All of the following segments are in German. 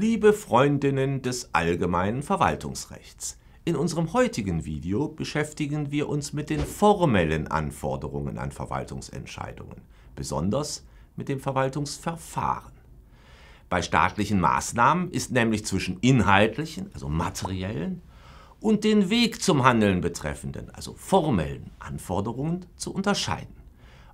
Liebe Freundinnen des allgemeinen Verwaltungsrechts, in unserem heutigen Video beschäftigen wir uns mit den formellen Anforderungen an Verwaltungsentscheidungen, besonders mit dem Verwaltungsverfahren. Bei staatlichen Maßnahmen ist nämlich zwischen inhaltlichen, also materiellen, und den Weg zum Handeln betreffenden, also formellen Anforderungen zu unterscheiden.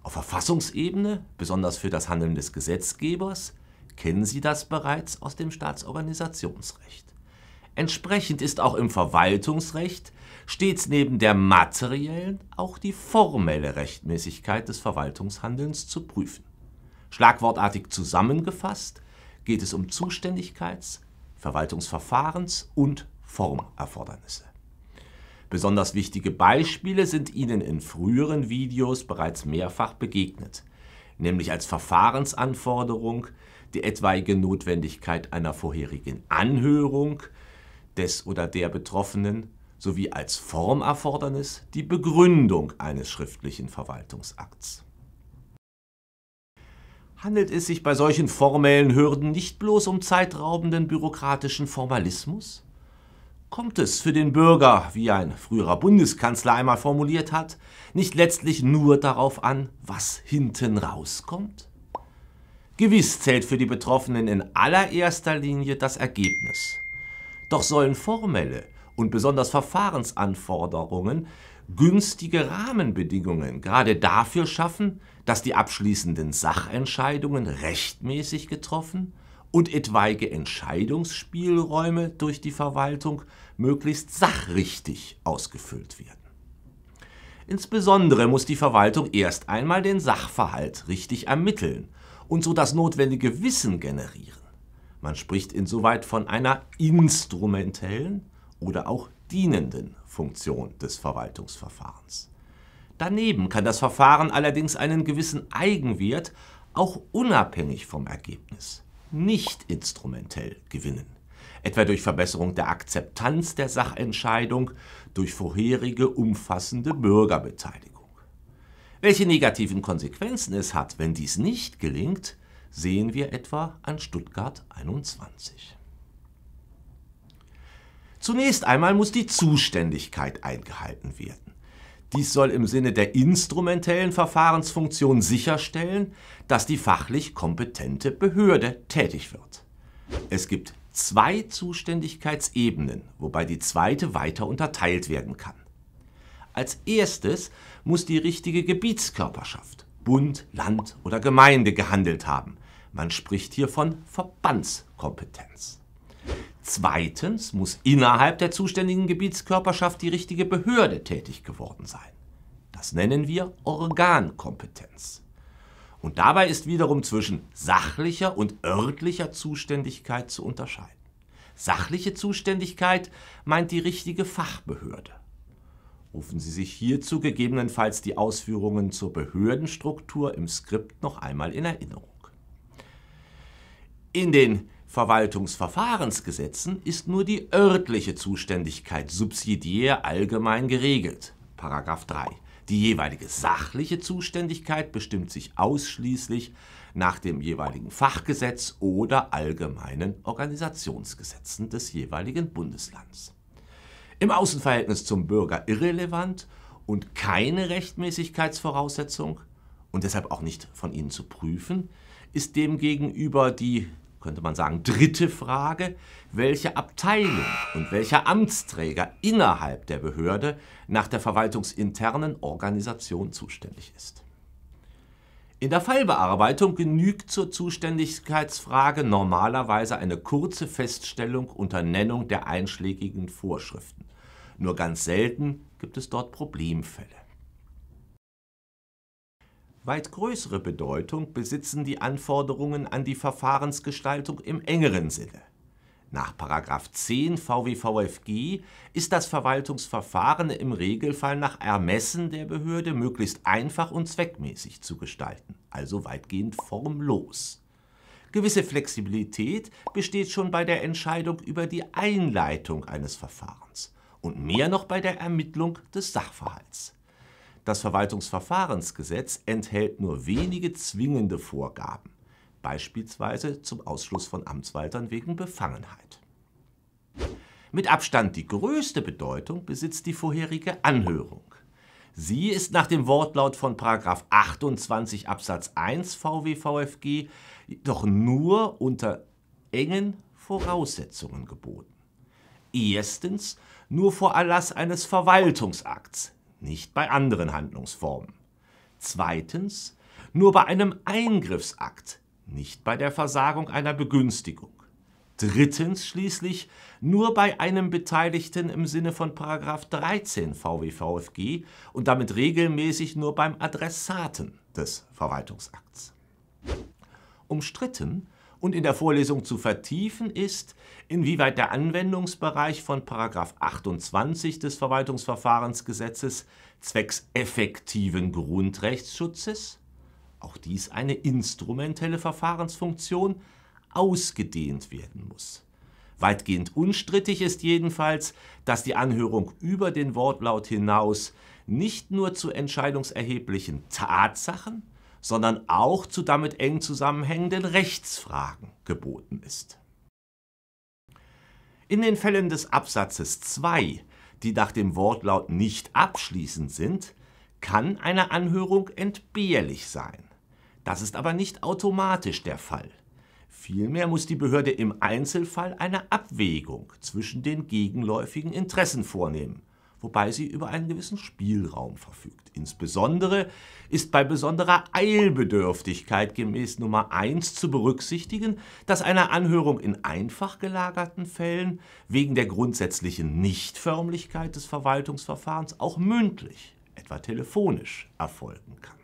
Auf Verfassungsebene, besonders für das Handeln des Gesetzgebers, kennen Sie das bereits aus dem Staatsorganisationsrecht. Entsprechend ist auch im Verwaltungsrecht stets neben der materiellen auch die formelle Rechtmäßigkeit des Verwaltungshandelns zu prüfen. Schlagwortartig zusammengefasst geht es um Zuständigkeits-, Verwaltungsverfahrens- und Formerfordernisse. Besonders wichtige Beispiele sind Ihnen in früheren Videos bereits mehrfach begegnet, nämlich als Verfahrensanforderung die etwaige Notwendigkeit einer vorherigen Anhörung des oder der Betroffenen sowie als Formerfordernis die Begründung eines schriftlichen Verwaltungsakts. Handelt es sich bei solchen formellen Hürden nicht bloß um zeitraubenden bürokratischen Formalismus? Kommt es für den Bürger, wie ein früherer Bundeskanzler einmal formuliert hat, nicht letztlich nur darauf an, was hinten rauskommt? Gewiss zählt für die Betroffenen in allererster Linie das Ergebnis. Doch sollen formelle und besonders Verfahrensanforderungen günstige Rahmenbedingungen gerade dafür schaffen, dass die abschließenden Sachentscheidungen rechtmäßig getroffen und etwaige Entscheidungsspielräume durch die Verwaltung möglichst sachrichtig ausgefüllt werden. Insbesondere muss die Verwaltung erst einmal den Sachverhalt richtig ermitteln und so das notwendige Wissen generieren. Man spricht insoweit von einer instrumentellen oder auch dienenden Funktion des Verwaltungsverfahrens. Daneben kann das Verfahren allerdings einen gewissen Eigenwert auch unabhängig vom Ergebnis, nicht instrumentell gewinnen, etwa durch Verbesserung der Akzeptanz der Sachentscheidung durch vorherige umfassende Bürgerbeteiligung. Welche negativen Konsequenzen es hat, wenn dies nicht gelingt, sehen wir etwa an Stuttgart 21. Zunächst einmal muss die Zuständigkeit eingehalten werden. Dies soll im Sinne der instrumentellen Verfahrensfunktion sicherstellen, dass die fachlich kompetente Behörde tätig wird. Es gibt zwei Zuständigkeitsebenen, wobei die zweite weiter unterteilt werden kann. Als erstes muss die richtige Gebietskörperschaft, Bund, Land oder Gemeinde gehandelt haben. Man spricht hier von Verbandskompetenz. Zweitens muss innerhalb der zuständigen Gebietskörperschaft die richtige Behörde tätig geworden sein. Das nennen wir Organkompetenz. Und dabei ist wiederum zwischen sachlicher und örtlicher Zuständigkeit zu unterscheiden. Sachliche Zuständigkeit meint die richtige Fachbehörde. Rufen Sie sich hierzu gegebenenfalls die Ausführungen zur Behördenstruktur im Skript noch einmal in Erinnerung. In den Verwaltungsverfahrensgesetzen ist nur die örtliche Zuständigkeit subsidiär allgemein geregelt. Paragraph 3. Die jeweilige sachliche Zuständigkeit bestimmt sich ausschließlich nach dem jeweiligen Fachgesetz oder allgemeinen Organisationsgesetzen des jeweiligen Bundeslands im Außenverhältnis zum Bürger irrelevant und keine Rechtmäßigkeitsvoraussetzung und deshalb auch nicht von Ihnen zu prüfen, ist demgegenüber die, könnte man sagen, dritte Frage, welche Abteilung und welcher Amtsträger innerhalb der Behörde nach der verwaltungsinternen Organisation zuständig ist. In der Fallbearbeitung genügt zur Zuständigkeitsfrage normalerweise eine kurze Feststellung unter Nennung der einschlägigen Vorschriften. Nur ganz selten gibt es dort Problemfälle. Weit größere Bedeutung besitzen die Anforderungen an die Verfahrensgestaltung im engeren Sinne. Nach 10 VWVFG ist das Verwaltungsverfahren im Regelfall nach Ermessen der Behörde möglichst einfach und zweckmäßig zu gestalten, also weitgehend formlos. Gewisse Flexibilität besteht schon bei der Entscheidung über die Einleitung eines Verfahrens und mehr noch bei der Ermittlung des Sachverhalts. Das Verwaltungsverfahrensgesetz enthält nur wenige zwingende Vorgaben. Beispielsweise zum Ausschluss von Amtswaltern wegen Befangenheit. Mit Abstand die größte Bedeutung besitzt die vorherige Anhörung. Sie ist nach dem Wortlaut von 28 Absatz 1 VWVFG doch nur unter engen Voraussetzungen geboten. Erstens nur vor Erlass eines Verwaltungsakts, nicht bei anderen Handlungsformen. Zweitens nur bei einem Eingriffsakt, nicht bei der Versagung einer Begünstigung. Drittens schließlich nur bei einem Beteiligten im Sinne von 13 VWVFG und damit regelmäßig nur beim Adressaten des Verwaltungsakts. Umstritten und in der Vorlesung zu vertiefen ist, inwieweit der Anwendungsbereich von 28 des Verwaltungsverfahrensgesetzes zwecks effektiven Grundrechtsschutzes, auch dies eine instrumentelle Verfahrensfunktion, ausgedehnt werden muss. Weitgehend unstrittig ist jedenfalls, dass die Anhörung über den Wortlaut hinaus nicht nur zu entscheidungserheblichen Tatsachen, sondern auch zu damit eng zusammenhängenden Rechtsfragen geboten ist. In den Fällen des Absatzes 2, die nach dem Wortlaut nicht abschließend sind, kann eine Anhörung entbehrlich sein. Das ist aber nicht automatisch der Fall. Vielmehr muss die Behörde im Einzelfall eine Abwägung zwischen den gegenläufigen Interessen vornehmen, wobei sie über einen gewissen Spielraum verfügt. Insbesondere ist bei besonderer Eilbedürftigkeit gemäß Nummer 1 zu berücksichtigen, dass eine Anhörung in einfach gelagerten Fällen wegen der grundsätzlichen Nichtförmlichkeit des Verwaltungsverfahrens auch mündlich, etwa telefonisch, erfolgen kann.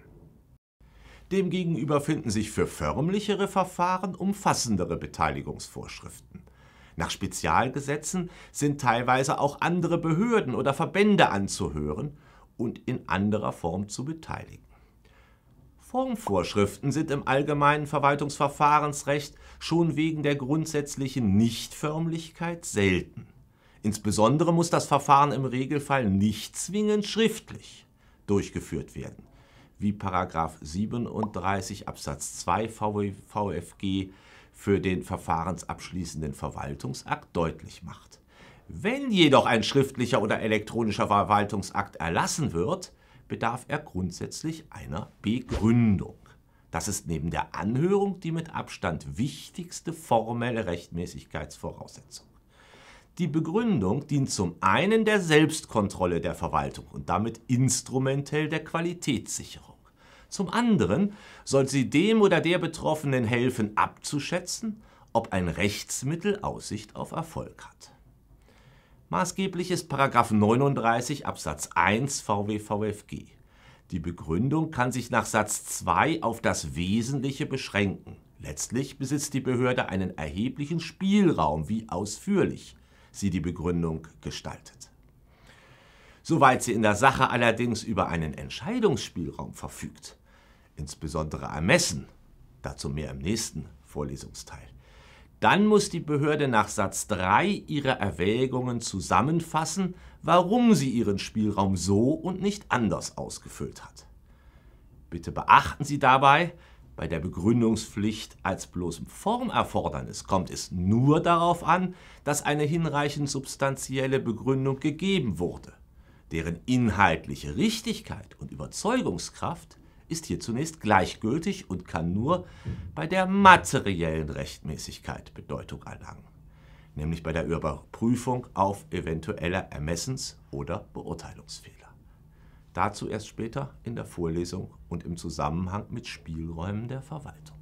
Demgegenüber finden sich für förmlichere Verfahren umfassendere Beteiligungsvorschriften. Nach Spezialgesetzen sind teilweise auch andere Behörden oder Verbände anzuhören und in anderer Form zu beteiligen. Formvorschriften sind im allgemeinen Verwaltungsverfahrensrecht schon wegen der grundsätzlichen Nichtförmlichkeit selten. Insbesondere muss das Verfahren im Regelfall nicht zwingend schriftlich durchgeführt werden wie § 37 Absatz 2 VfG für den verfahrensabschließenden Verwaltungsakt deutlich macht. Wenn jedoch ein schriftlicher oder elektronischer Verwaltungsakt erlassen wird, bedarf er grundsätzlich einer Begründung. Das ist neben der Anhörung die mit Abstand wichtigste formelle Rechtmäßigkeitsvoraussetzung. Die Begründung dient zum einen der Selbstkontrolle der Verwaltung und damit instrumentell der Qualitätssicherung. Zum anderen soll sie dem oder der Betroffenen helfen abzuschätzen, ob ein Rechtsmittel Aussicht auf Erfolg hat. Maßgeblich ist 39 Absatz 1 VWVFG. Die Begründung kann sich nach Satz 2 auf das Wesentliche beschränken. Letztlich besitzt die Behörde einen erheblichen Spielraum, wie ausführlich sie die Begründung gestaltet. Soweit sie in der Sache allerdings über einen Entscheidungsspielraum verfügt, insbesondere ermessen, dazu mehr im nächsten Vorlesungsteil, dann muss die Behörde nach Satz 3 ihre Erwägungen zusammenfassen, warum sie ihren Spielraum so und nicht anders ausgefüllt hat. Bitte beachten Sie dabei, bei der Begründungspflicht als bloßem Formerfordernis kommt es nur darauf an, dass eine hinreichend substanzielle Begründung gegeben wurde, deren inhaltliche Richtigkeit und Überzeugungskraft ist hier zunächst gleichgültig und kann nur bei der materiellen Rechtmäßigkeit Bedeutung erlangen, nämlich bei der Überprüfung auf eventuelle Ermessens- oder Beurteilungsfehler. Dazu erst später in der Vorlesung und im Zusammenhang mit Spielräumen der Verwaltung.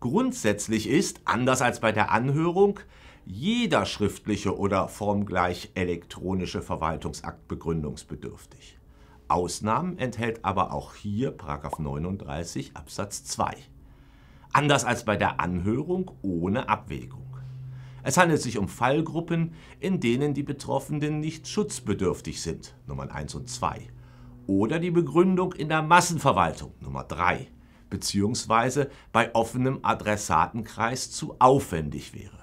Grundsätzlich ist, anders als bei der Anhörung, jeder schriftliche oder formgleich elektronische Verwaltungsakt begründungsbedürftig. Ausnahmen enthält aber auch hier 39 Absatz 2. Anders als bei der Anhörung ohne Abwägung. Es handelt sich um Fallgruppen, in denen die Betroffenen nicht schutzbedürftig sind, Nummern 1 und 2, oder die Begründung in der Massenverwaltung, Nummer 3, beziehungsweise bei offenem Adressatenkreis zu aufwendig wäre.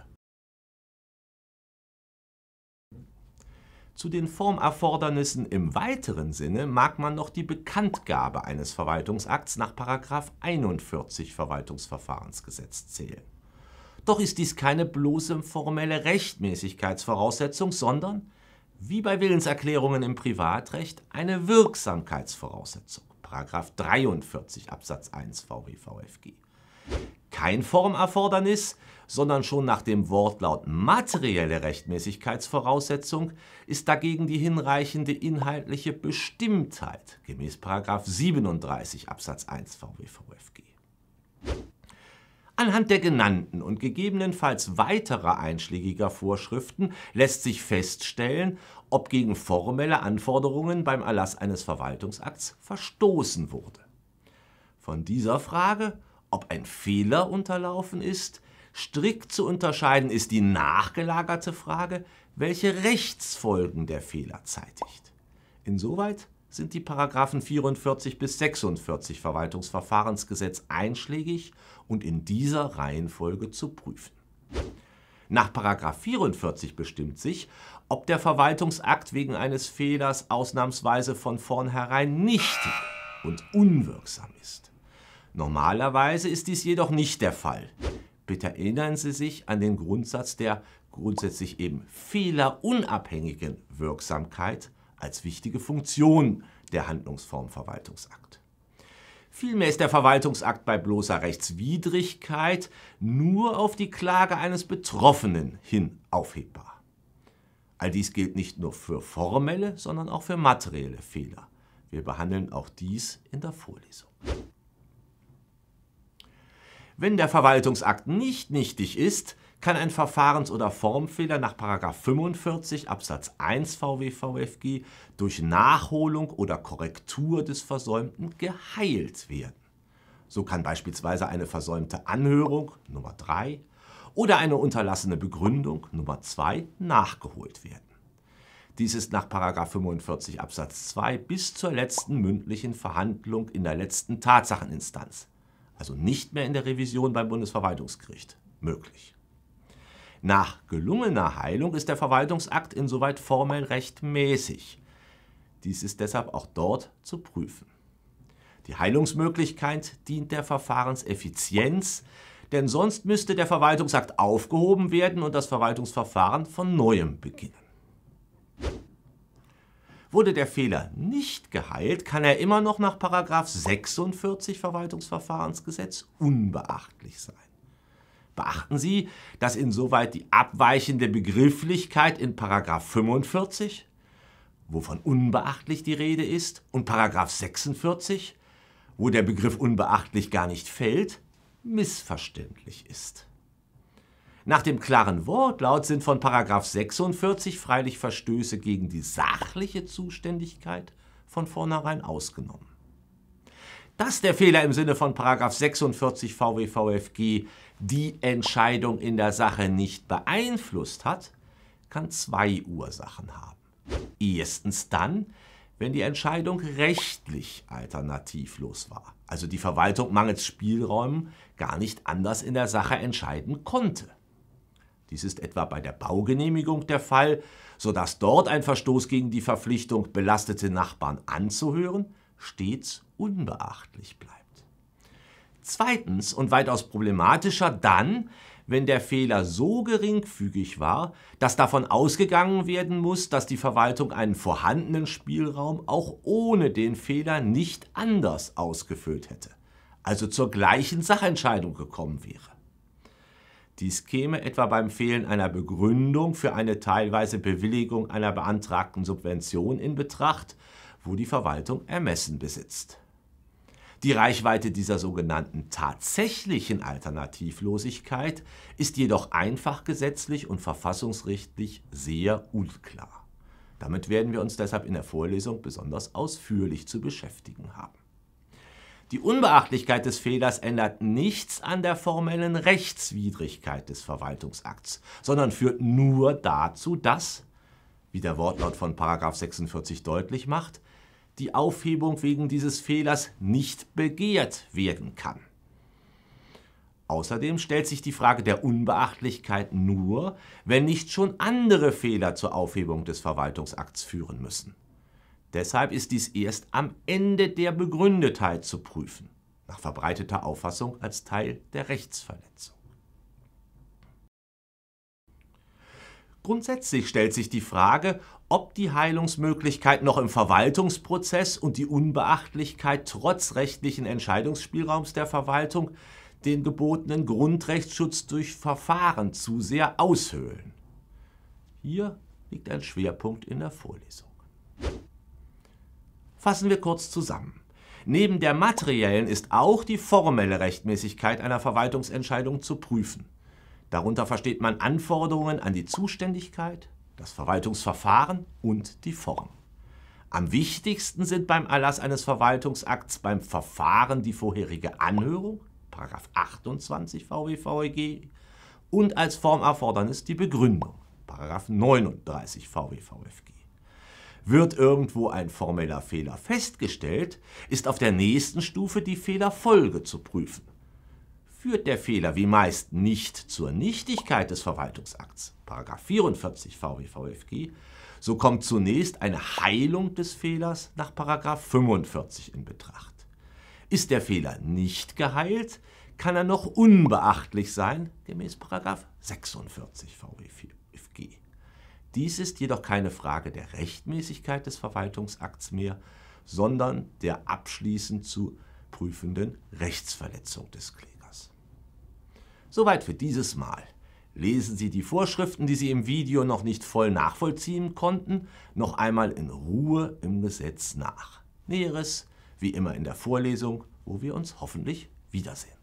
Zu den Formerfordernissen im weiteren Sinne mag man noch die Bekanntgabe eines Verwaltungsakts nach 41 Verwaltungsverfahrensgesetz zählen. Doch ist dies keine bloße formelle Rechtmäßigkeitsvoraussetzung, sondern, wie bei Willenserklärungen im Privatrecht, eine Wirksamkeitsvoraussetzung. 43 Absatz 1 VWVFG. Kein Formerfordernis, sondern schon nach dem Wortlaut materielle Rechtmäßigkeitsvoraussetzung ist dagegen die hinreichende inhaltliche Bestimmtheit gemäß 37 Absatz 1 VWVFG. Anhand der genannten und gegebenenfalls weiterer einschlägiger Vorschriften lässt sich feststellen, ob gegen formelle Anforderungen beim Erlass eines Verwaltungsakts verstoßen wurde. Von dieser Frage, ob ein Fehler unterlaufen ist, Strikt zu unterscheiden ist die nachgelagerte Frage, welche Rechtsfolgen der Fehler zeitigt. Insoweit sind die Paragraphen 44 bis 46 Verwaltungsverfahrensgesetz einschlägig und in dieser Reihenfolge zu prüfen. Nach 44 bestimmt sich, ob der Verwaltungsakt wegen eines Fehlers ausnahmsweise von vornherein nichtig und unwirksam ist. Normalerweise ist dies jedoch nicht der Fall. Bitte erinnern Sie sich an den Grundsatz der grundsätzlich eben fehlerunabhängigen Wirksamkeit als wichtige Funktion der Handlungsform Verwaltungsakt. Vielmehr ist der Verwaltungsakt bei bloßer Rechtswidrigkeit nur auf die Klage eines Betroffenen hin aufhebbar. All dies gilt nicht nur für formelle, sondern auch für materielle Fehler. Wir behandeln auch dies in der Vorlesung. Wenn der Verwaltungsakt nicht nichtig ist, kann ein Verfahrens- oder Formfehler nach 45 Absatz 1 VWVFG durch Nachholung oder Korrektur des Versäumten geheilt werden. So kann beispielsweise eine versäumte Anhörung Nummer 3 oder eine unterlassene Begründung Nummer 2 nachgeholt werden. Dies ist nach 45 Absatz 2 bis zur letzten mündlichen Verhandlung in der letzten Tatsacheninstanz also nicht mehr in der Revision beim Bundesverwaltungsgericht, möglich. Nach gelungener Heilung ist der Verwaltungsakt insoweit formell rechtmäßig. Dies ist deshalb auch dort zu prüfen. Die Heilungsmöglichkeit dient der Verfahrenseffizienz, denn sonst müsste der Verwaltungsakt aufgehoben werden und das Verwaltungsverfahren von neuem beginnen. Wurde der Fehler nicht geheilt, kann er immer noch nach 46 Verwaltungsverfahrensgesetz unbeachtlich sein. Beachten Sie, dass insoweit die abweichende Begrifflichkeit in 45, wovon unbeachtlich die Rede ist, und 46, wo der Begriff unbeachtlich gar nicht fällt, missverständlich ist. Nach dem klaren Wortlaut sind von 46 freilich Verstöße gegen die sachliche Zuständigkeit von vornherein ausgenommen. Dass der Fehler im Sinne von 46 VWVFG die Entscheidung in der Sache nicht beeinflusst hat, kann zwei Ursachen haben. Erstens dann, wenn die Entscheidung rechtlich alternativlos war, also die Verwaltung mangels Spielräumen gar nicht anders in der Sache entscheiden konnte. Dies ist etwa bei der Baugenehmigung der Fall, sodass dort ein Verstoß gegen die Verpflichtung, belastete Nachbarn anzuhören, stets unbeachtlich bleibt. Zweitens und weitaus problematischer dann, wenn der Fehler so geringfügig war, dass davon ausgegangen werden muss, dass die Verwaltung einen vorhandenen Spielraum auch ohne den Fehler nicht anders ausgefüllt hätte, also zur gleichen Sachentscheidung gekommen wäre. Dies käme etwa beim Fehlen einer Begründung für eine teilweise Bewilligung einer beantragten Subvention in Betracht, wo die Verwaltung Ermessen besitzt. Die Reichweite dieser sogenannten tatsächlichen Alternativlosigkeit ist jedoch einfach gesetzlich und verfassungsrechtlich sehr unklar. Damit werden wir uns deshalb in der Vorlesung besonders ausführlich zu beschäftigen haben. Die Unbeachtlichkeit des Fehlers ändert nichts an der formellen Rechtswidrigkeit des Verwaltungsakts, sondern führt nur dazu, dass, wie der Wortlaut von 46 deutlich macht, die Aufhebung wegen dieses Fehlers nicht begehrt werden kann. Außerdem stellt sich die Frage der Unbeachtlichkeit nur, wenn nicht schon andere Fehler zur Aufhebung des Verwaltungsakts führen müssen. Deshalb ist dies erst am Ende der Begründetheit zu prüfen, nach verbreiteter Auffassung als Teil der Rechtsverletzung. Grundsätzlich stellt sich die Frage, ob die Heilungsmöglichkeit noch im Verwaltungsprozess und die Unbeachtlichkeit trotz rechtlichen Entscheidungsspielraums der Verwaltung den gebotenen Grundrechtsschutz durch Verfahren zu sehr aushöhlen. Hier liegt ein Schwerpunkt in der Vorlesung. Fassen wir kurz zusammen. Neben der materiellen ist auch die formelle Rechtmäßigkeit einer Verwaltungsentscheidung zu prüfen. Darunter versteht man Anforderungen an die Zuständigkeit, das Verwaltungsverfahren und die Form. Am wichtigsten sind beim Erlass eines Verwaltungsakts beim Verfahren die vorherige Anhörung, 28 VWVEG, und als Formerfordernis die Begründung, 39 VWVFG. Wird irgendwo ein formeller Fehler festgestellt, ist auf der nächsten Stufe die Fehlerfolge zu prüfen. Führt der Fehler wie meist nicht zur Nichtigkeit des Verwaltungsakts, 44 VWVFG, so kommt zunächst eine Heilung des Fehlers nach 45 in Betracht. Ist der Fehler nicht geheilt, kann er noch unbeachtlich sein, gemäß 46 VWFG. Dies ist jedoch keine Frage der Rechtmäßigkeit des Verwaltungsakts mehr, sondern der abschließend zu prüfenden Rechtsverletzung des Klägers. Soweit für dieses Mal. Lesen Sie die Vorschriften, die Sie im Video noch nicht voll nachvollziehen konnten, noch einmal in Ruhe im Gesetz nach. Näheres wie immer in der Vorlesung, wo wir uns hoffentlich wiedersehen.